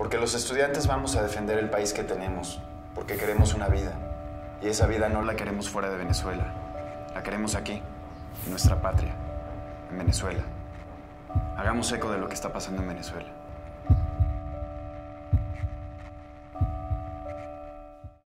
Porque los estudiantes vamos a defender el país que tenemos, porque queremos una vida. Y esa vida no la queremos fuera de Venezuela. La queremos aquí, en nuestra patria, en Venezuela. Hagamos eco de lo que está pasando en Venezuela.